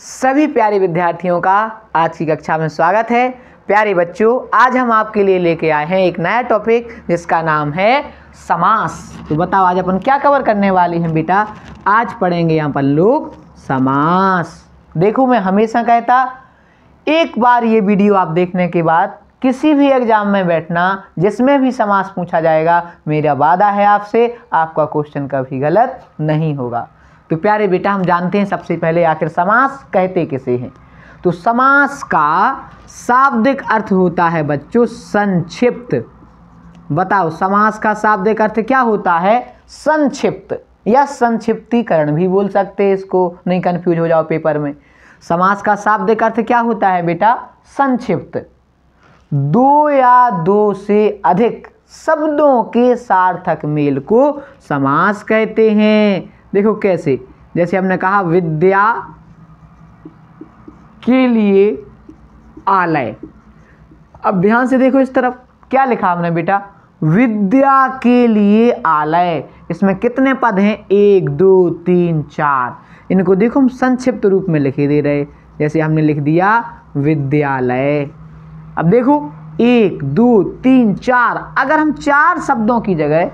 सभी प्यारे विद्यार्थियों का आज की कक्षा में स्वागत है। प्यारे बच्चों, आज हम आपके लिए लेके आए हैं एक नया टॉपिक जिसका नाम है समास। तो बताओ, आज अपन क्या कवर करने वाले हैं बेटा? आज पढ़ेंगे यहाँ पर लोग समास। देखो, मैं हमेशा कहता, एक बार ये वीडियो आप देखने के बाद किसी भी एग्ज़ाम में बैठना, जिसमें भी समास पूछा जाएगा, मेरा वादा है आपसे, आपका क्वेश्चन कभी गलत नहीं होगा। तो प्यारे बेटा, हम जानते हैं सबसे पहले आखिर समास कहते किसे हैं? तो समास का शाब्दिक अर्थ होता है बच्चों, संक्षिप्त। बताओ, समास का शाब्दिक अर्थ क्या होता है? संक्षिप्त, या संक्षिप्तीकरण भी बोल सकते हैं इसको, नहीं कंफ्यूज हो जाओ पेपर में। समास का शाब्दिक अर्थ क्या होता है बेटा? संक्षिप्त। दो या दो से अधिक शब्दों के सार्थक मेल को समास कहते हैं। देखो कैसे, जैसे हमने कहा, विद्या के लिए आलय। अब ध्यान से देखो इस तरफ़, क्या लिखा हमने बेटा? विद्या के लिए आलय। इसमें कितने पद हैं? एक, दो, तीन, चार। इनको देखो हम संक्षिप्त रूप में लिखे दे रहे जैसे हमने लिख दिया, विद्यालय। अब देखो, एक, दो, तीन, चार। अगर हम चार शब्दों की जगह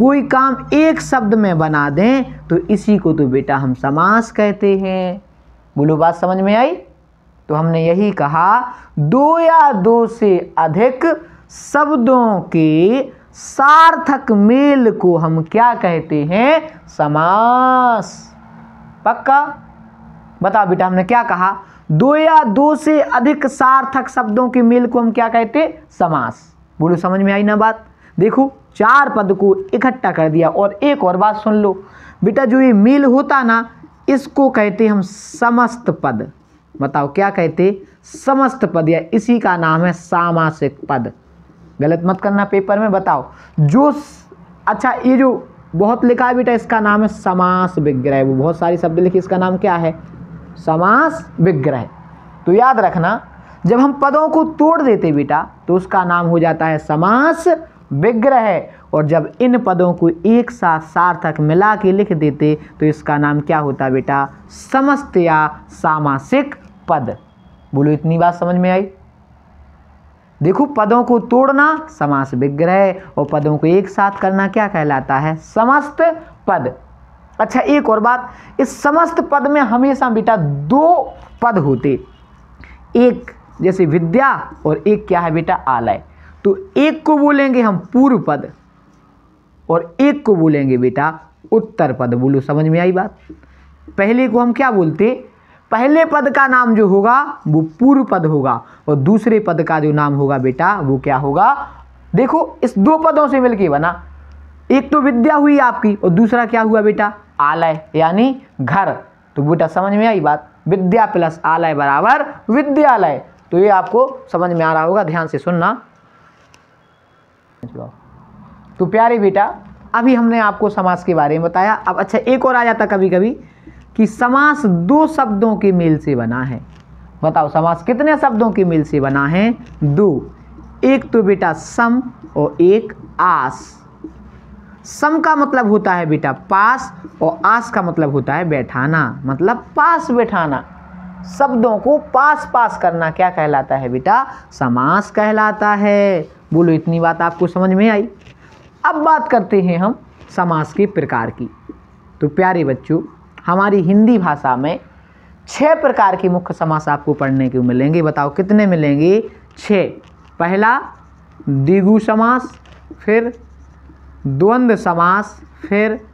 कोई काम एक शब्द में बना दें तो इसी को तो बेटा हम समास कहते हैं। बोलो, बात समझ में आई? तो हमने यही कहा, दो या दो से अधिक शब्दों के सार्थक मेल को हम क्या कहते हैं? समास। पक्का? बताओ बेटा, हमने क्या कहा? दो या दो से अधिक सार्थक शब्दों के मेल को हम क्या कहते? समास। बोलो, समझ में आई ना बात? देखो, चार पद को इकट्ठा कर दिया और एक और बात सुन लो। बेटा, जो ये मेल होता ना, इसको कहते हम समस्त पद। बताओ, क्या कहते? समस्त पद, या इसी का नाम है सामासिक पद। गलत मत करना पेपर में, बताओ। जो अच्छा ये जो बहुत लिखा है बेटा, इसका नाम है समास विग्रह। वो बहुत सारी शब्द लिखी, इसका नाम क्या है? समास विग्रह। तो याद रखना, जब हम पदों को तोड़ देते बेटा तो उसका नाम हो जाता है समास विग्रह और जब इन पदों को एक साथ सार्थक मिला के लिख देते तो इसका नाम क्या होता बेटा? समस्त या सामासिक पद। बोलो, इतनी बात समझ में आई? देखो, पदों को तोड़ना समास विग्रह और पदों को एक साथ करना क्या कहलाता है? समस्त पद। अच्छा एक और बात, इस समस्त पद में हमेशा बेटा दो पद होते। एक जैसे विद्या, और एक क्या है बेटा? आलय। तो एक को बोलेंगे हम पूर्व पद और एक को बोलेंगे बेटा उत्तर पद। बोलो, समझ में आई बात? पहले को हम क्या बोलते? पहले पद का नाम जो होगा, वो पूर्व पद होगा और दूसरे पद का जो नाम होगा बेटा, वो क्या होगा? देखो, इस दो पदों से मिलके बना। एक तो विद्या हुई आपकी और दूसरा क्या हुआ बेटा? आलय, यानी घर। तो बेटा, समझ में आई बात? विद्या प्लस आलय बराबर विद्यालय। तो ये आपको समझ में आ रहा होगा, ध्यान से सुनना। तो प्यारे बेटा, अभी हमने आपको समास के बारे में बताया। अब अच्छा एक और आ जाता कभी कभी कि समास दो शब्दों के मेल से बना है। बताओ, समास कितने शब्दों के मेल से बना है? दो। एक तो बेटा सम और एक आस। सम का मतलब होता है बेटा पास और आस का मतलब होता है बैठाना। मतलब पास बैठाना। शब्दों को पास पास करना क्या कहलाता है बेटा? समास कहलाता है। बोलो, इतनी बात आपको समझ में आई? अब बात करते हैं हम समास के प्रकार की। तो प्यारे बच्चों, हमारी हिंदी भाषा में छह प्रकार के मुख्य समास आपको पढ़ने को मिलेंगे। बताओ, कितने मिलेंगे? छः पहला द्विगु समास, फिर द्वंद्व समास, फिर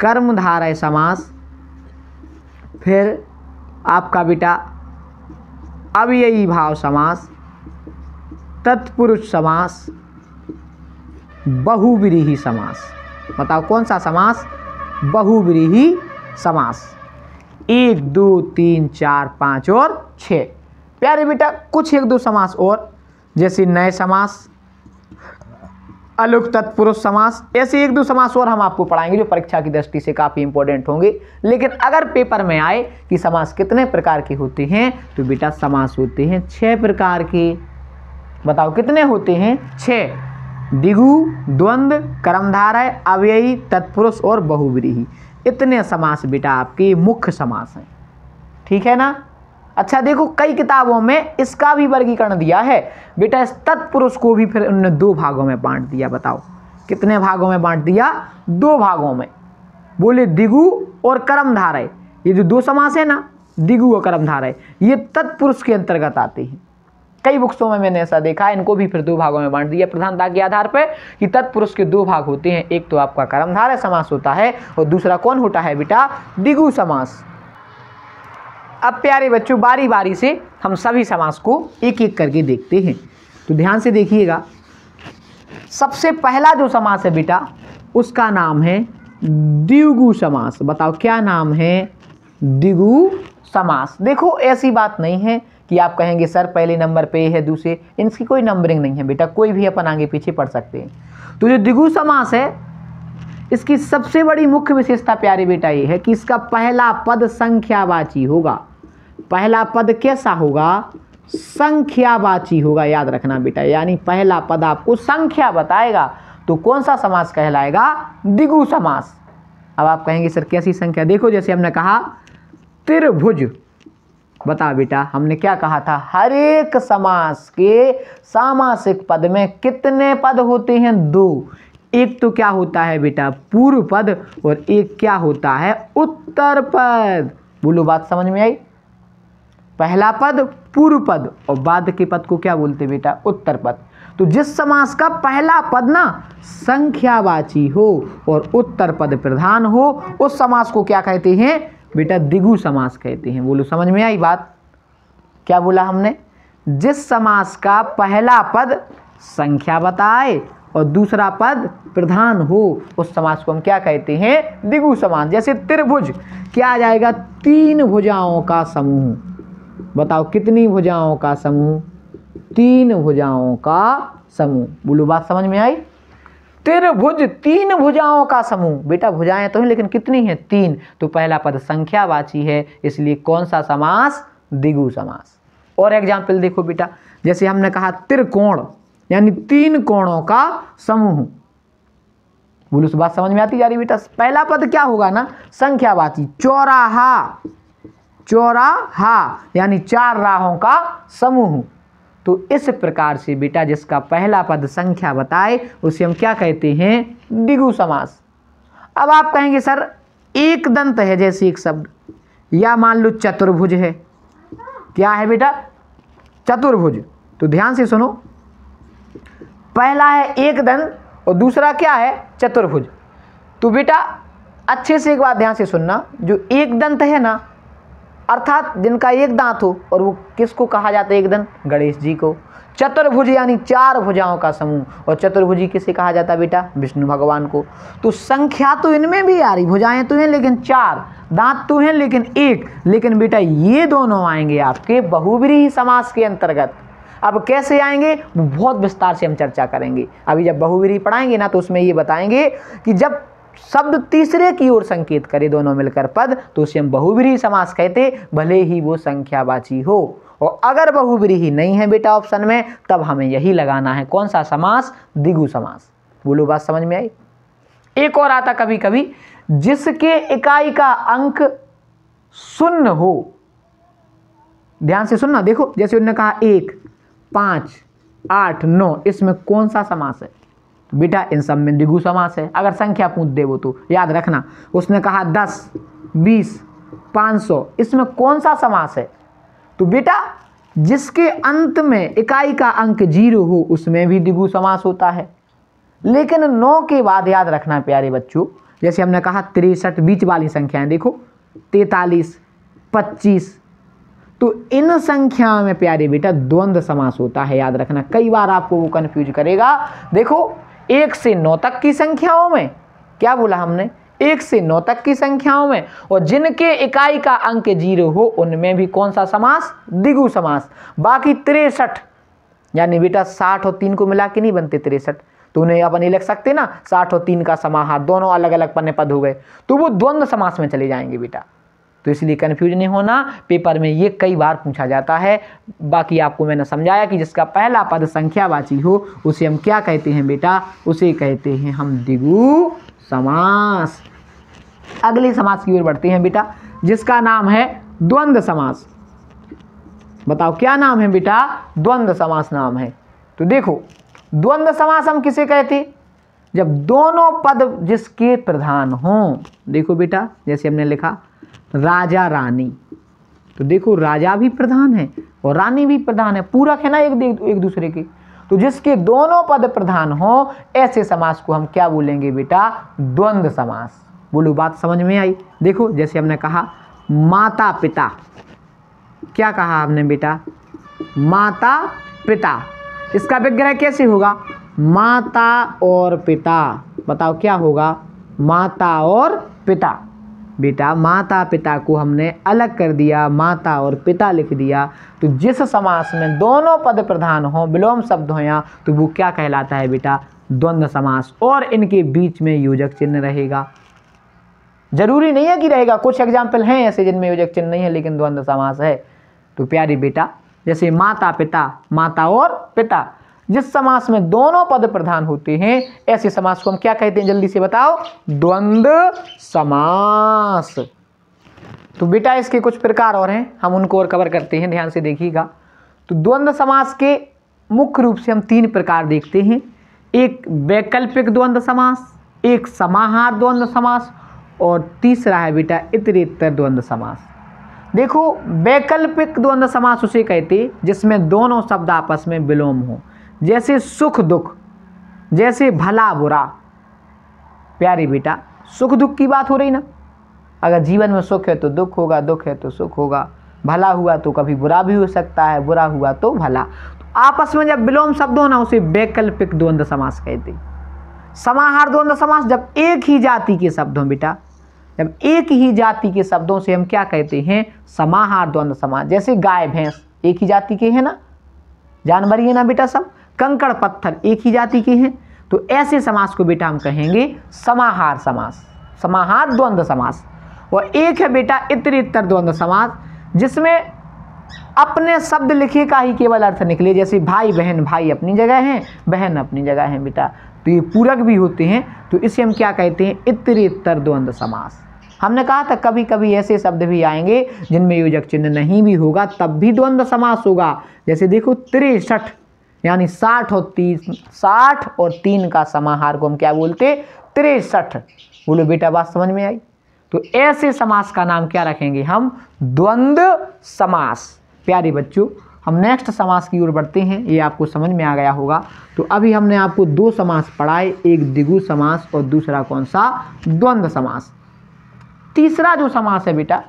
कर्मधारय समास, फिर आपका बेटा अव्ययी भाव समास तत्पुरुष समास, बहुव्रीही समास। बताओ कौन सा समास? बहुव्रीही समास। एक, दो, तीन, चार, पाँच और छः प्यारे बेटा, कुछ एक, दो समास और, जैसे नए समास, अलुक तत्पुरुष समास, ऐसे एक, दो समास और हम आपको पढ़ाएँगे जो परीक्षा की दृष्टि से काफ़ी इंपॉर्टेंट होंगे। लेकिन अगर पेपर में आए कि समास कितने प्रकार के होते हैं तो बेटा समास होते हैं छः प्रकार के। बताओ, कितने होते हैं? छः दिगु द्वंद्व कर्मधारय, अव्ययी, तत्पुरुष और बहुव्रीही। इतने समास बेटा आपके, मुख्य समास हैं। ठीक है ना? अच्छा देखो, कई किताबों में इसका भी वर्गीकरण दिया है। बेटा, इस तत्पुरुष को भी फिर उन्होंने दो भागों में बांट दिया, बताओ। कितने भागों में बांट दिया? दो भागों में। बोले, दिगु और कर्मधारय। ये जो दो समास है ना, दिगु और कर्मधारय, ये तत्पुरुष के अंतर्गत आते हैं। कई बुक्सों में मैंने ऐसा देखा है, इनको भी फिर दो भागों में बांट दिया। प्रधानता के आधार पर कि तत्पुरुष के दो भाग होते हैं, एक तो आपका कर्मधारय समास होता है, और दूसरा कौन होता है बेटा? दिगु समास। अब प्यारे बच्चों बारी बारी से हम सभी समास को एक एक करके देखते हैं। तो ध्यान से देखिएगा, सबसे पहला जो समास है बेटा, उसका नाम है द्विगु समास। बताओ, क्या नाम है? द्विगु समास। देखो, ऐसी बात नहीं है। कि आप कहेंगे, सर, पहले नंबर पे है दूसरे। इनकी कोई नंबरिंग नहीं है बेटा, कोई भी अपन आगे पीछे पढ़ सकते हैं। तो जो द्विगु समास है, इसकी सबसे बड़ी मुख्य विशेषता, प्यारे बेटा, ये है कि इसका पहला पद संख्यावाची होगा। पहला पद कैसा होगा? संख्यावाची होगा, याद रखना बेटा। यानी पहला पद आपको संख्या बताएगा तो कौन सा समास कहलाएगा? दिगु समास। अब आप कहेंगे, सर, कैसी संख्या? देखो, जैसे हमने कहा, त्रिभुज। बता बेटा, हमने क्या कहा था? हर एक समास के सामासिक पद में कितने पद होते हैं? दो। एक तो क्या होता है बेटा? पूर्व पद और एक क्या होता है? उत्तर पद। बोलो, बात समझ में आई? पहला पद पूर्व पद और बाद के पद को क्या बोलते बेटा? उत्तर पद। तो जिस समास का पहला पद ना, संख्यावाची हो और उत्तर पद प्रधान हो, उस समास को क्या कहते हैं? बेटा दिगु समास कहते हैं। बोलो, समझ में आई बात? क्या बोला हमने? जिस समास का पहला पद संख्या बताए और दूसरा पद प्रधान हो, उस समास को हम क्या कहते हैं? दिगु समास। जैसे त्रिभुज, क्या आ जाएगा? तीन भुजाओं का समूह। बताओ, कितनी भुजाओं का समूह? तीन भुजाओं का समूह। बोलो, बात समझ में आई? त्रिभुज तीन भुजाओं का समूह। बेटा, भुजाएँ तो हैं, लेकिन कितनी हैं? तीन। तो पहला पद संख्यावाची है, इसलिए कौन सा समास? दिगु समास। और एग्ज़ाम्पल देखो बेटा, जैसे हमने कहा त्रिकोण, यानी तीन कोणों का समूह। बोलो उस बात समझ में आती जा रही बेटा? पहला पद क्या होगा ना? संख्यावाची, चौराहा। चौराहा, यानी चार राहों का समूह। तो इस प्रकार से बेटा जिसका पहला पद संख्या बताए, उसे हम क्या कहते हैं? दिगु समास। अब आप कहेंगे, सर, एक दंत है जैसे एक शब्द। या मान लो चतुर्भुज है। क्या है बेटा? चतुर्भुज। तो ध्यान से सुनो। पहला है एक दंत और दूसरा क्या है? चतुर्भुज। तो बेटा, अच्छे से एक बात ध्यान से सुनना। जो एक दंत है ना अर्थात जिनका एक दांत हो और वो किसको कहा जाता है एक दंत गणेश जी को। चतुर्भुज यानी चार भुजाओं का समूह। और चतुर्भुजी किसे कहा जाता है बेटा? विष्णु भगवान को। तो संख्या तो इनमें भी आ रही भुजाएँ तो हैं लेकिन चार दांत तो हैं लेकिन एक। लेकिन बेटा ये दोनों आएँगे आपके बहुब्रीही समास के अंतर्गत। अब कैसे आएँगे? बहुत विस्तार से हम चर्चा करेंगे। अभी जब बहुवीरी पढ़ाएँगे ना तो उसमें ये बताएँगे कि जब शब्द तीसरे की ओर संकेत करे दोनों मिलकर पद तो उसे हम बहुवीरी समास कहते, भले ही वो संख्यावाची हो। और अगर बहुवीरी नहीं है बेटा ऑप्शन में, तब हमें यही लगाना है, कौन सा समास? दिगु समास। बोलो बात समझ में आई? एक और आता कभी कभी जिसके इकाई का अंक शून्य हो। ध्यान से सुनना, देखो, जैसे उन्होंने कहा, एक, पाँच, आठ, नौ, इसमें कौन सा समास है? बेटा, इन सब में द्विगु समास है। अगर संख्या पूछ दे वो तो। याद रखना, उसने कहा दस, बीस, पाँच सौ, इसमें कौन सा समास है? तो बेटा, जिसके अंत में इकाई का अंक ज़ीरो हो, उसमें भी द्विगु समास होता है। लेकिन नौ के बाद याद रखना प्यारे बच्चों, जैसे हमने कहा, तिरसठ बीच वाली संख्याएँ देखो, तैतालीस, पच्चीस। तो इन संख्याओं में प्यारे बेटा द्वंद्व समास होता है, याद रखना। कई बार आपको वो कंफ्यूज करेगा। देखो एक से नौ तक की संख्याओं में। क्या बोला हमने? एक से नौ तक की संख्याओं में। और जिनके इकाई का अंक ज़ीरो हो, उनमें भी कौन सा समास? दिगु समास। बाकी तिरसठ, यानी बेटा साठ और तीन को मिला के नहीं बनते तिरसठ। तो उन्हें अपन नहीं लिख सकते ना? साठ और तीन का समाहार, दोनों अलग अलग पन्ने पद हो गए। तो वो द्वंद्व समास में चले जाएँगे बेटा। तो इसलिए कन्फ्यूज़ नहीं होना। पेपर में ये कई बार पूछा जाता है। बाकी आपको मैंने समझाया कि जिसका पहला पद संख्यावाची हो, उसे हम क्या कहते हैं बेटा? उसे कहते हैं हम दिगु समास। अगले समास की ओर बढ़ते हैं बेटा। जिसका नाम है द्वंद्व समास। बताओ क्या नाम है बेटा? द्वंद्व समास नाम है। तो देखो द्वंद्व समास हम किसे कहते? जब दोनों पद जिसके प्रधान हों। देखो बेटा, जैसे हमने लिखा राजा रानी। तो देखो, राजा भी प्रधान है और रानी भी प्रधान है। पूरक है ना एक एक दूसरे के? तो जिसके दोनों पद प्रधान हो, ऐसे समास को हम क्या बोलेंगे बेटा? द्वंद्व समास। बोलो, बात समझ में आई? देखो, जैसे हमने कहा माता पिता क्या कहा हमने बेटा? माता पिता इसका विग्रह कैसे होगा? माता और पिता। बताओ, क्या होगा? माता और पिता। बेटा, माता पिता को हमने अलग कर दिया, माता और पिता लिख दिया। तो जिस समास में दोनों पद प्रधान हो, विलोम शब्द हो या तो वो क्या कहलाता है बेटा? द्वंद्व समास। और इनके बीच में योजक चिन्ह रहेगा। ज़रूरी नहीं है कि रहेगा। कुछ एग्ज़ाम्पल हैं ऐसे जिनमें योजक चिन्ह नहीं है, लेकिन द्वंद्व समास है। तो प्यारी बेटा, जैसे माता पिता, माता और पिता। जिस समास में दोनों पद प्रधान होते हैं, ऐसे समास को हम क्या कहते हैं? जल्दी से बताओ। द्वंद्व समास। तो बेटा इसके कुछ प्रकार और हैं, हम उनको और कवर करते हैं, ध्यान से देखिएगा। तो द्वंद्व समास के मुख्य रूप से हम तीन प्रकार देखते हैं। एक वैकल्पिक द्वंद्व समास, एक समाहार द्वंद्व समास, और तीसरा है बेटा इतरेतर द्वंद्व समास। देखो, वैकल्पिक द्वंद्व समास उसे कहते जिसमें दोनों शब्द आपस में विलोम हो। जैसे सुख दुख, जैसे भला बुरा। प्यारी बेटा, सुख दुख की बात हो रही ना? अगर जीवन में सुख है तो दुख होगा, दुख है तो सुख होगा। भला हुआ तो कभी बुरा भी हो सकता है, बुरा हुआ तो भला। तो आपस में जब विलोम शब्द हो ना, उसे वैकल्पिक द्वंद्व समास कहते समाहार द्वंद्व समास जब एक ही जाति के शब्द हों बेटा, जब एक ही जाति के शब्दों से हम क्या कहते हैं? समाहार द्वंद्व समास। जैसे गाय, भैंस एक ही जाति के हैं ना? जानवर ही है ना बेटा सब? कंकड़ पत्थर एक ही जाति के हैं। तो ऐसे समास को बेटा हम कहेंगे समाहार समास। समाहार द्वंद्व समास। और एक है बेटा इतर इतर द्वंद्व समास, जिसमें अपने शब्द लिखे का ही केवल अर्थ निकले। जैसे भाई, बहन, भाई अपनी जगह हैं, बहन अपनी जगह हैं बेटा। तो ये पूरक भी होते हैं। तो इसे हम क्या कहते हैं? इतर इतर द्वंद्व समास। हमने कहा था कभी कभी ऐसे शब्द भी आएँगे जिनमें योजक चिन्ह नहीं भी होगा, तब भी द्वंद्व समास होगा। जैसे देखो तिरसठ यानी साठ और तीस, साठ और तीन का समाहार को हम क्या बोलते तिरसठ। बोलो बेटा, बात समझ में आई? तो ऐसे समास का नाम क्या रखेंगे हम? द्वंद्व समास। प्यारे बच्चों, हम नेक्स्ट समास की ओर बढ़ते हैं। ये आपको समझ में आ गया होगा। तो अभी हमने आपको दो समास पढ़ाए, एक दिगु समास और दूसरा कौन सा? द्वंद्व समास। तीसरा जो समास है बेटा,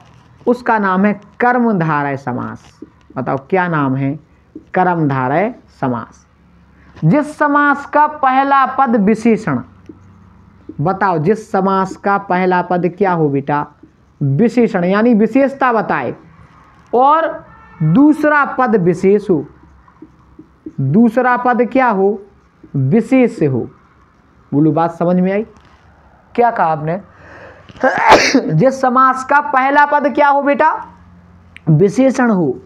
उसका नाम है कर्मधारय समास। बताओ क्या नाम है? कर्मधारय समास। जिस समास का पहला पद विशेषण, बताओ जिस समास का पहला पद क्या हो बेटा? विशेषण, यानी विशेषता बताए। और दूसरा पद विशेष हो। दूसरा पद क्या हो? विशेष हो। बोलो, बात समझ में आई? क्या कहा आपने? जिस समास का पहला पद क्या हो बेटा? विशेषण हो।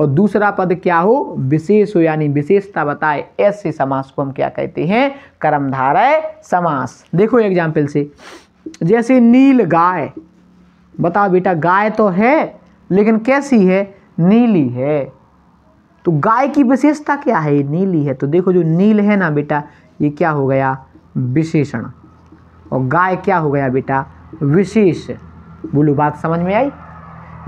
और दूसरा पद क्या हो? विशेष हो यानी विशेषता बताए। ऐसे समास को हम क्या कहते हैं? कर्मधारय समास। देखो एग्ज़ाम्पल से। जैसे नील गाय। बताओ बेटा, गाय तो है, लेकिन कैसी है? नीली है। तो गाय की विशेषता क्या है? नीली है। तो देखो जो नील है ना बेटा, ये क्या हो गया? विशेषण। और गाय क्या हो गया बेटा? विशेष। बोलो, बात समझ में आई?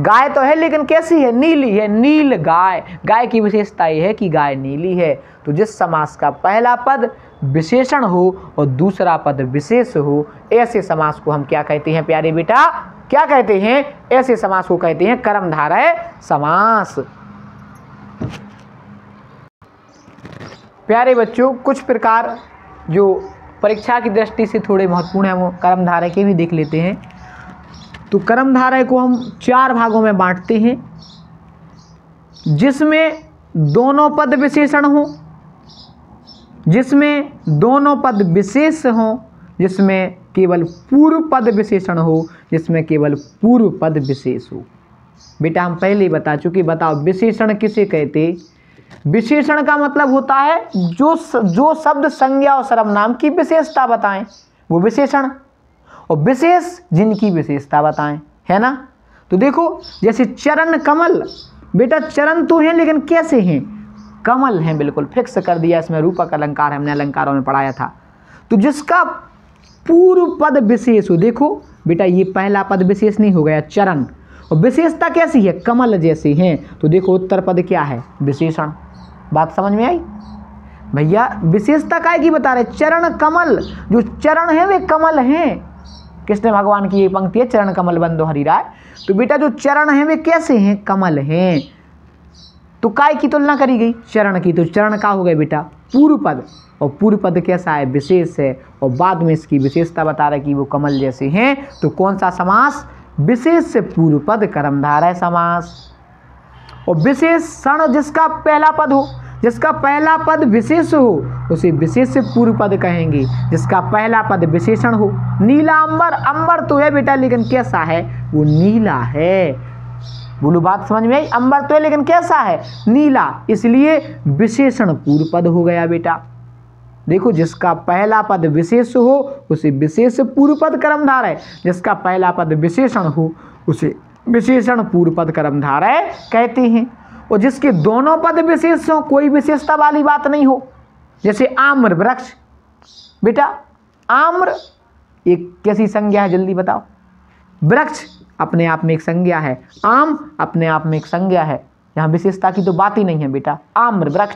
गाय तो है, लेकिन कैसी है? नीली है। नील गाय। गाय की विशेषता यह है कि गाय नीली है। तो जिस समास का पहला पद विशेषण हो और दूसरा पद विशेष हो, ऐसे समास को हम क्या कहते हैं, प्यारे बेटा? क्या कहते हैं? ऐसे समास को कहते हैं कर्मधारय समास। प्यारे बच्चों, कुछ प्रकार जो परीक्षा की दृष्टि से थोड़े महत्वपूर्ण है, वो कर्मधारय के भी देख लेते हैं। तो कर्मधारय को हम चार भागों में बांटते हैं, जिसमें दोनों पद विशेषण हो, जिसमें दोनों पद विशेष हो, जिसमें केवल पूर्व पद विशेषण हो, जिसमें केवल पूर्व पद विशेष हो। बेटा, हम पहले ही बता चुके बताओ, विशेषण किसे कहते विशेषण का मतलब होता है जो जो शब्द संज्ञा और सर्वनाम की विशेषता बताएँ, वो विशेषण। और विशेष जिनकी विशेषता बताएँ, है ना? तो देखो, जैसे चरण कमल, बेटा चरण तो हैं, लेकिन कैसे हैं? कमल हैं, बिल्कुल फिक्स कर दिया इसमें, रूपक अलंकार हमने अलंकारों में पढ़ाया था। तो जिसका पूर्व पद विशेष हो, देखो, बेटा ये पहला पद विशेष नहीं हो गया, चरण। और विशेषता कैसी है? कमल जैसे हैं। तो देखो, उत्तर पद क्या है? विशेषण। बात समझ में आई? भैया, विशेषता काय की बता रहे? चरण कमल, जो चरण है, वे कमल हैं। कृष्ण भगवान की ये पंक्ति है, चरण कमल बंदो हरि राय। तो बेटा जो चरण है, वे कैसे हैं? कमल हैं। तो काय की तुलना करी गई? चरण की। तो चरण का हो गया बेटा पूर्व पद। और पूर्व पद कैसा है? विशेष है। और बाद में इसकी विशेषता बता रहे कि वो कमल जैसे हैं। तो कौन सा समास? विशेष से पूर्व पद, कर्मधारय है समास। और विशेष क्षण जिसका पहला पद हो जिसका पहला पद विशेष हो, उसे विशेष पूर्व पद कहेंगे। जिसका पहला पद विशेषण हो, नीला अंबर अंबर तो है बेटा, लेकिन कैसा है? वो नीला है। बोलो बात समझ में आई? अंबर तो है, लेकिन कैसा है? नीला। इसलिए विशेषण पूर्व पद हो गया बेटा। देखो, जिसका पहला पद विशेष हो, उसे विशेष पूर्व पद कर्मधार है। जिसका पहला पद विशेषण हो, उसे विशेषण पूर्व पद कर्मधार है, कहते हैं। और जिसके दोनों पद विशेष हो, कोई विशेषता वाली बात नहीं हो। जैसे आम्र वृक्ष। बेटा, आम्र एक कैसी संज्ञा है, जल्दी बताओ। वृक्ष अपने आप में एक संज्ञा है। आम अपने आप में एक संज्ञा है। यहाँ विशेषता की तो बात ही नहीं है बेटा। आम्र वृक्ष।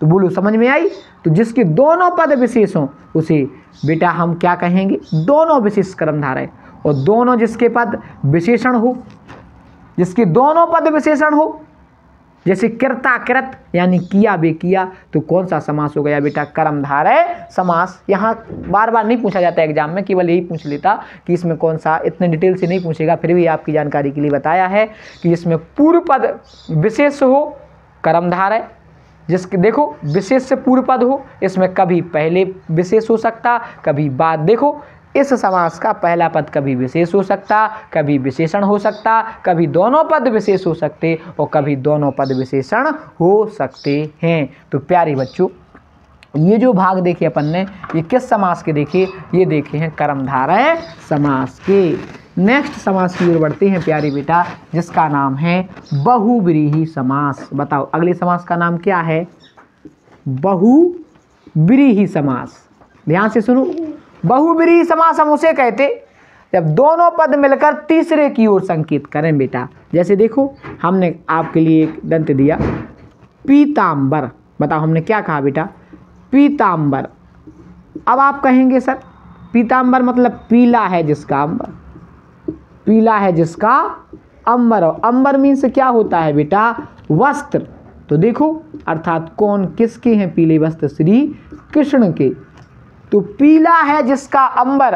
तो बोलो, समझ में आई? तो जिसके दोनों पद विशेष हों, उसे बेटा हम क्या कहेंगे? दोनों विशेष कर्मधारय और दोनों जिसके पद विशेषण हो, जिसके दोनों पद विशेषण हो जैसे कृता कृत, यानी किया बे किया तो कौन सा समास हो गया बेटा? कर्मधारय समास। यहाँ बार बार नहीं पूछा जाता एग्ज़ाम में, केवल यही पूछ लेता कि इसमें कौन सा, इतने डिटेल से नहीं पूछेगा, फिर भी आपकी जानकारी के लिए बताया है कि इसमें पूर्व पद विशेष हो कर्मधारय जिसके, देखो, विशेष से पूर्व पद हो, इसमें कभी पहले विशेष हो सकता, कभी बाद। देखो इस समास का पहला पद कभी विशेष हो सकता, कभी विशेषण हो सकता, कभी दोनों पद विशेष हो सकते और कभी दोनों पद विशेषण हो सकते हैं। तो प्यारे बच्चों, ये जो भाग देखे अपन ने, ये किस समास के देखे, ये देखे हैं कर्मधारय समास के। नेक्स्ट समास की ओर बढ़ते हैं प्यारे बेटा, जिसका नाम है बहुब्रीही समास। बताओ, अगले समास का नाम क्या है? बहुब्रीही समास। ध्यान से सुनो। बहुब्रीही समास हम उसे कहते, जब दोनों पद मिलकर तीसरे की ओर संकेत करें बेटा। जैसे देखो, हमने आपके लिए एक दंत दिया। पीताम्बर बताओ हमने क्या कहा बेटा? पीताम्बर अब आप कहेंगे, सर पीताम्बर मतलब पीला है जिसका अंबर। पीला है जिसका अंबर। और अंबर मीन्स क्या होता है बेटा? वस्त्र। तो देखो, अर्थात कौन किसके हैं पीले वस्त्र? श्री कृष्ण के। तो पीला है जिसका अंबर,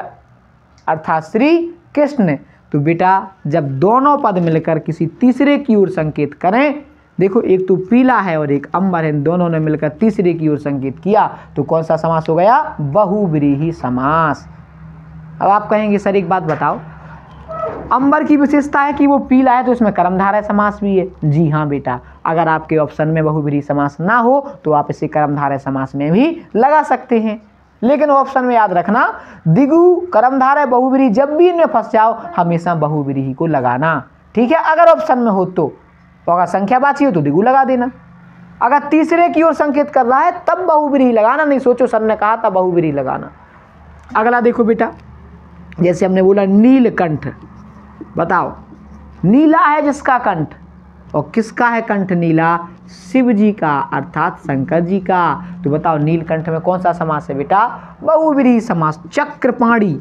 अर्थात श्री कृष्ण। तो बेटा, जब दोनों पद मिलकर किसी तीसरे की ओर संकेत करें, देखो, एक तो पीला है और एक अंबर है। दोनों ने मिलकर तीसरे की ओर संकेत किया तो कौन सा समास हो गया? बहुब्रीही समास। अब आप कहेंगे, सर, एक बात बताओ, अंबर की विशेषता है कि वो पीला है तो इसमें कर्मधारय समास भी है? जी हाँ बेटा। अगर आपके ऑप्शन में बहुब्रीही समास ना हो तो आप इसे कर्मधारय समास में भी लगा सकते हैं। लेकिन ऑप्शन में याद रखना, दिगु कर्मधारय बहुब्रीही जब भी इनमें फंस जाओ, हमेशा बहुब्रीही को लगाना। ठीक है? अगर ऑप्शन में हो तो। तो अगर संख्या बाची हो तो दिगु लगा देना। अगर तीसरे की ओर संकेत कर रहा है, तब बहुब्रीही लगाना, नहीं सोचो सर ने कहा था बहुब्रीही लगाना। अगला देखो बेटा, जैसे हमने बोला नीलकंठ, बताओ। नीला है जिसका कंठ? और किसका है कंठ नीला? शिव जी का, अर्थात शंकर जी का। तो बताओ, नीलकंठ में कौन सा समास है बेटा? बहुब्रीही समास, चक्रपाणी।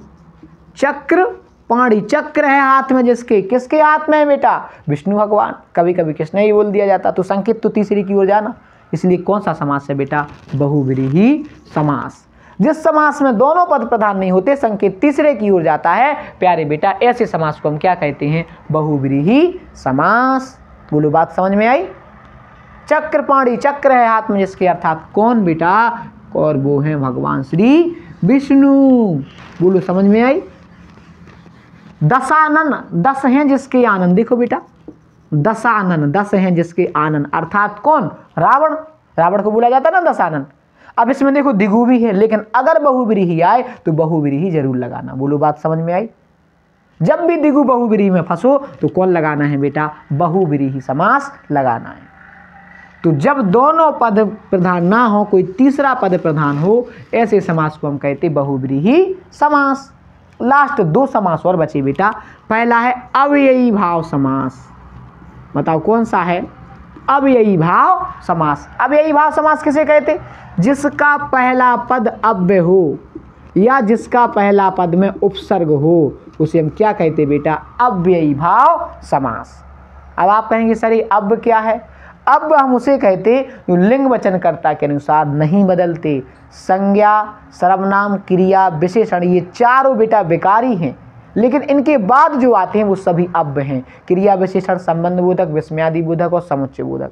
चक्र पाणी चक्र है हाथ में जिसके। किसके हाथ में है बेटा? विष्णु भगवान। कभी कभी कृष्ण ही बोल दिया जाता तो संकेत तो तीसरी की ओर जाना। इसलिए कौन सा समास है बेटा? बहुब्रीही समास। जिस समास में दोनों पद प्रधान नहीं होते, संकेत तीसरे की ओर जाता है। प्यारे बेटा, ऐसे समास को हम क्या कहते हैं? बहुब्रीही समास। बोलो, बात समझ में आई? चक्रपाणी चक्र है हाथ में जिसके, अर्थात कौन बेटा? और वो है भगवान श्री विष्णु। बोलो, समझ में आई? दशानन, दस हैं जिसके आनंद। देखो बेटा, दशानन, दस हैं जिसके आनंद। अर्थात कौन? रावण। रावण को बोला जाता है ना दशानन। अब इसमें देखो, दिगु भी है, लेकिन अगर बहुब्रीही आए तो बहुब्रीही ज़रूर लगाना। बोलो, बात समझ में आई? जब भी दिगु बहुब्रीही में फंसो तो कौन लगाना है बेटा? बहुब्रीही समास लगाना है। तो जब दोनों पद प्रधान ना हो, कोई तीसरा पद प्रधान हो, ऐसे समास को हम कहते बहुब्रीही समास। लास्ट दो समास और बचे बेटा। पहला है अव्ययी भाव समास। बताओ कौन सा है? अव्ययी भाव समास। अव्ययी भाव समास किसे कहते? जिसका पहला पद अव्य हो या जिसका पहला पद में उपसर्ग हो। उसे हम क्या कहते बेटा? अव्ययी भाव समास। अब आप कहेंगे, सर, ये अब क्या है? अब हम उसे कहते लिंग वचनकर्ता के अनुसार नहीं बदलते। संज्ञा, सर्वनाम, क्रिया, विशेषण, ये चारों बेटा बेकारी हैं। लेकिन इनके बाद जो आते हैं, वो सभी अब हैं। क्रिया, विशेषण, संबंध बोधक, विस्मयादि बोधक और समुच्चय बोधक।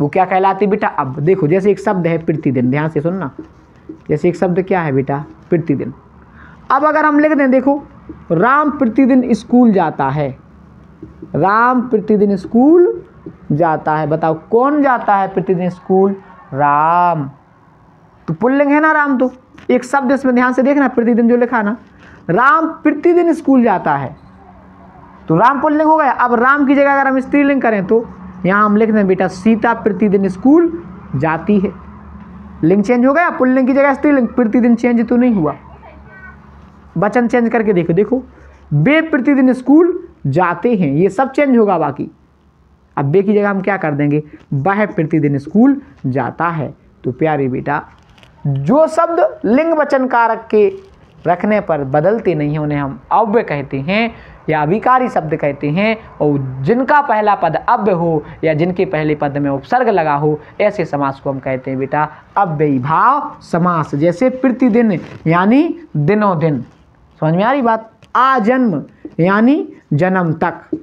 वो क्या कहलाते बेटा? अब। देखो, जैसे एक शब्द है, प्रतिदिन। ध्यान से सुनना। जैसे एक शब्द क्या है बेटा? प्रतिदिन। अब अगर हम लिख दें, देखो राम प्रतिदिन स्कूल जाता है। राम प्रतिदिन स्कूल जाता है। बताओ कौन जाता है प्रतिदिन स्कूल? राम। तो पुल्लिंग है ना राम तो। एक शब्द इसमें ध्यान से देखना, प्रतिदिन जो लिखा ना राम प्रतिदिन स्कूल जाता है। तो राम पुल्लिंग हो गया। अब राम की जगह अगर हम स्त्रीलिंग करें तो यहाँ हम लिख दें, बेटा सीता प्रतिदिन स्कूल जाती है। लिंग चेंज हो गया। पुल्लिंग की जगह स्त्रीलिंग। प्रतिदिन चेंज तो नहीं हुआ। वचन चेंज करके देखो देखो। वे प्रतिदिन स्कूल जाते हैं, ये सब चेंज होगा बाकी। अब बे की जगह हम क्या कर देंगे? वह प्रतिदिन स्कूल जाता है। तो प्यारे बेटा, जो शब्द लिंग वचन कारक के रखने पर बदलते नहीं हैं, उन्हें हम अव्य कहते हैं या अभिकारी शब्द कहते हैं, और जिनका पहला पद अव्य हो या जिनके पहले पद में उपसर्ग लगा हो, ऐसे समास को हम कहते हैं बेटा, अव्ययी भाव समास। जैसे प्रतिदिन, यानी दिनों दिन। समझ में आ रही बात? आजन्म यानी जन्म तक।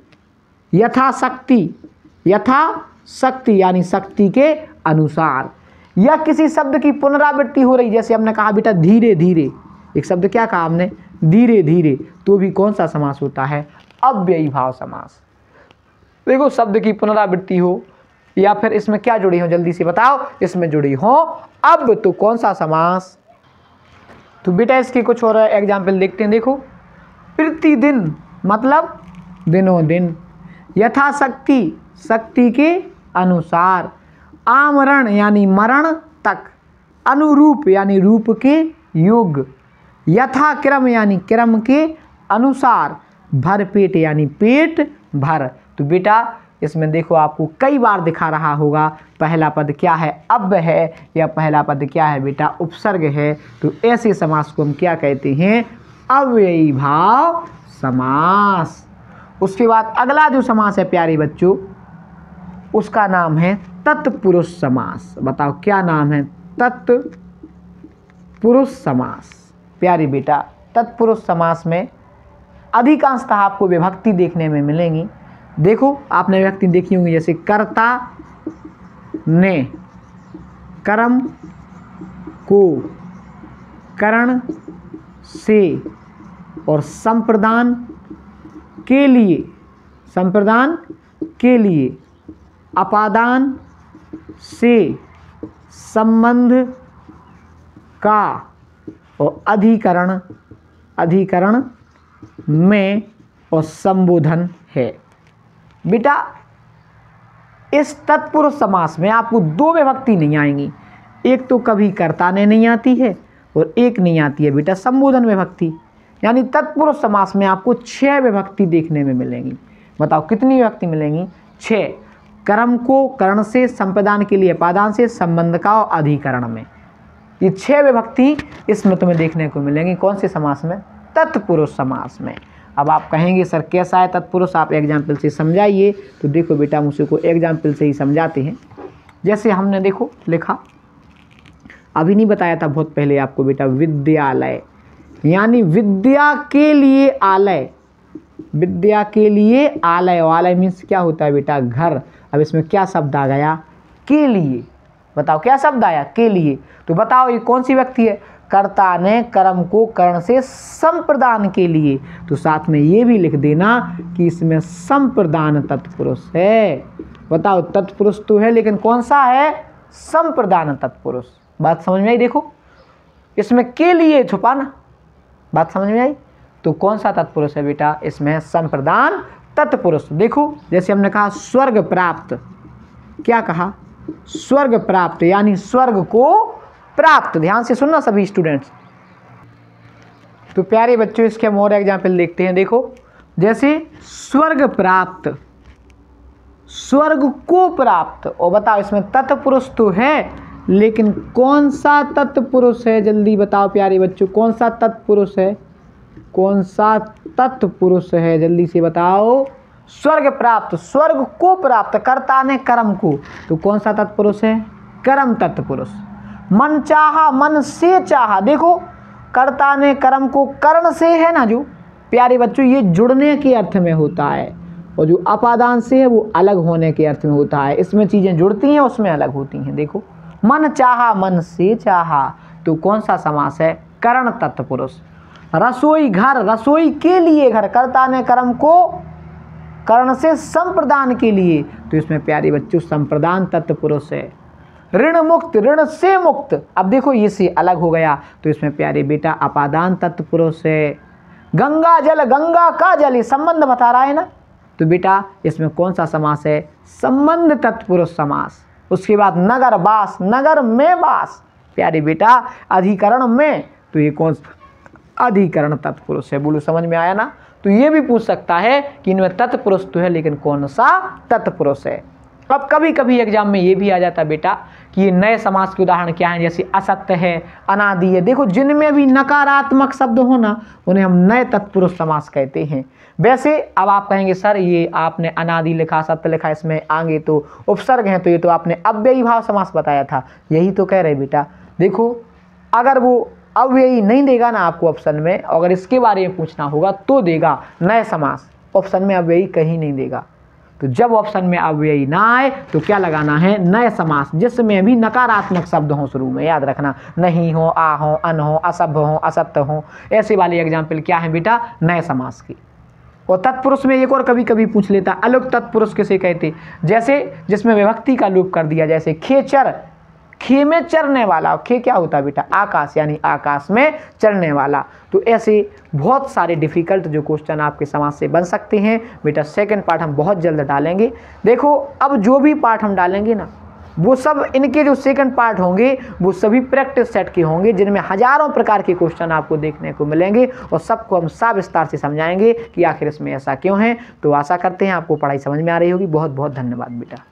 यथाशक्ति यथा शक्ति यानी शक्ति के अनुसार। या किसी शब्द की पुनरावृत्ति हो रही, जैसे हमने कहा, बेटा, धीरे धीरे। एक शब्द क्या कहा हमने? धीरे धीरे। तो भी कौन सा समास होता है? अव्ययी भाव समास। देखो, शब्द की पुनरावृत्ति हो, या फिर इसमें क्या जुड़ी हो? जल्दी से बताओ, इसमें जुड़ी हो। अब तो कौन सा समास? तो बेटा इसके कुछ और एग्ज़ाम्पल देखते हैं, देखो। प्रतिदिन मतलब दिनों दिन, यथाशक्ति, शक्ति के अनुसार, आमरण यानी मरण तक, अनुरूप यानी रूप के योग यथा क्रम यानी क्रम के अनुसार भर पेट यानी पेट भर। तो बेटा इसमें देखो आपको कई बार दिखा रहा होगा, पहला पद क्या है? अब है, या पहला पद क्या है बेटा? उपसर्ग है। तो ऐसे समास को हम क्या कहते हैं? अव्ययी भाव समास। उसके बाद अगला जो समास है, प्यारे बच्चों, उसका नाम है तत्पुरुष समास। बताओ क्या नाम है? तत्पुरुष समास। प्यारी बेटा, तत्पुरुष समास में अधिकांशतः आपको विभक्ति देखने में मिलेंगी। देखो, आपने व्यक्ति देखी होंगी जैसे कर्ता ने कर्म को करण से और संप्रदान के लिए, संप्रदान के लिए, अपादान से संबंध का और अधिकरण अधिकरण में और संबोधन है। बेटा, इस तत्पुरुष समास में आपको दो विभक्ति नहीं आएँगी। एक तो कभी कर्ता ने नहीं आती है और एक नहीं आती है बेटा, संबोधन विभक्ति। यानी तत्पुरुष समास में आपको छह विभक्ति देखने में मिलेंगी। बताओ, कितनी विभक्ति मिलेंगी? छह। कर्म को कर्ण से संप्रदान के लिए पादान से, संबंध का अधिकरण में। ये छह विभक्ति इसमें तुम्हें देखने को मिलेंगी। कौन से समास में? तत्पुरुष समास में। अब आप कहेंगे, सर, कैसा है तत्पुरुष? आप एग्ज़ाम्पल से समझाइए। तो देखो बेटा हम उसी को एग्ज़ाम्पल से ही समझाते हैं। जैसे हमने देखो, लिखा। अभी नहीं बताया था बहुत पहले आपको बेटा, विद्यालय। यानी विद्या के लिए आलय। विद्या के लिए आलय। आलय मीन्स क्या होता है बेटा? घर। अब इसमें क्या शब्द आ गया? के लिए। बताओ, क्या शब्द आया? के लिए। तो बताओ, ये कौन सी व्यक्ति है? कर्ता ने कर्म को कर्ण से संप्रदान के लिए। तो साथ में ये भी लिख देना कि इसमें संप्रदान तत्पुरुष है। बताओ, तत्पुरुष तो है, लेकिन कौन सा है? संप्रदान तत्पुरुष। बात समझ में आई? देखो, इसमें के लिए छुपाना बात समझ में आई? तो कौन सा तत्पुरुष है बेटा? इसमें संप्रदान तत्पुरुष। देखो, जैसे हमने कहा, स्वर्ग प्राप्त। क्या कहा? स्वर्ग प्राप्त, यानी स्वर्ग को प्राप्त। ध्यान से सुनना सभी स्टूडेंट्स तो प्यारे बच्चों, इसके हम और एग्ज़ाम्पल देखते हैं। देखो, जैसे स्वर्ग प्राप्त, स्वर्ग को प्राप्त। और बताओ, इसमें तत्पुरुष तो है, लेकिन कौन सा तत्पुरुष है? जल्दी बताओ प्यारे बच्चों, कौन सा तत्पुरुष है? कौन सा तत्पुरुष है? जल्दी से बताओ। स्वर्ग प्राप्त, स्वर्ग को प्राप्त, करता ने कर्म को। तो कौन सा तत्पुरुष है? कर्म तत्पुरुष। मन चाहा, मन से चाहा। देखो, कर्ता ने कर्म को कर्ण से है ना जो? प्यारे बच्चों, ये जुड़ने के अर्थ में होता है। और जो अपादान से है, वो अलग होने के अर्थ में होता है। इसमें चीज़ें जुड़ती हैं, उसमें अलग होती हैं। देखो, मन चाहा, मन से चाहा। तो कौन सा समास है? करण तत्पुरुष रसोई घर, रसोई के लिए घर। कर्ता ने कर्म को कर्ण से संप्रदान के लिए। तो इसमें प्यारे बच्चों, संप्रदान तत्पुरुष है। ऋण मुक्त ऋण से मुक्त अब देखो ये से अलग हो गया तो इसमें प्यारे बेटा अपादान तत्पुरुष है। गंगा जल, गंगा का जल, ये संबंध बता रहा है ना? तो बेटा, इसमें कौन सा समास है? संबंध तत्पुरुष समास। उसके बाद नगर बास नगर में बास प्यारे बेटा, अधिकरण में तो ये कौन अधिकरण तत्पुरुष है। बोलो, समझ में आया ना? तो ये भी पूछ सकता है कि इनमें तत्पुरुष तो है, लेकिन कौन सा? तत्पुरुष है। अब कभी कभी एग्ज़ाम में ये भी आ जाता बेटा कि ये नए समास के उदाहरण क्या हैं? जैसे असत्य है, अनादि है। देखो, जिनमें भी नकारात्मक शब्द हो ना, उन्हें हम नए तत्पुरुष समास कहते हैं। वैसे, अब आप कहेंगे, सर, ये आपने अनादि लिखा सत्य लिखा, इसमें आगे तो उपसर्ग हैं तो ये तो आपने अव्ययी भाव समास बताया था। यही तो कह रहे बेटा। देखो, अगर वो अव्ययी नहीं देगा ना आपको ऑप्शन में, अगर इसके बारे में पूछना होगा तो देगा नए समास ऑप्शन में अव्ययी कहीं नहीं देगा। तो जब ऑप्शन में अव्ययी ना आए तो क्या लगाना है? नए समास, जिसमें भी नकारात्मक शब्द हो शुरू में, याद रखना, नहीं हो, आ हो, अन हो, असभ्य हो, असत्य हो, ऐसे वाले एग्ज़ाम्पल क्या है बेटा? नए समास की। और तत्पुरुष में एक और कभी कभी पूछ लेता, अलुक तत्पुरुष किसे कहते? जैसे, जिसमें विभक्ति का लोप कर दिया, जैसे खेचर खे में चरने वाला, खे क्या होता है बेटा? आकाश, यानी आकाश में चरने वाला। तो ऐसे बहुत सारे डिफ़िकल्ट जो क्वेश्चन आपके समाज से बन सकते हैं। बेटा सेकंड पार्ट हम बहुत जल्द डालेंगे। देखो, अब जो भी पार्ट हम डालेंगे ना, वो सब इनके जो सेकंड पार्ट होंगे, वो सभी प्रैक्टिस सेट के होंगे, जिनमें हज़ारों प्रकार के क्वेश्चन आपको देखने को मिलेंगे और सबको हम सब विस्तार से समझाएँगे कि आखिर इसमें ऐसा क्यों है। तो आशा करते हैं आपको पढ़ाई समझ में आ रही होगी। बहुत बहुत धन्यवाद बेटा।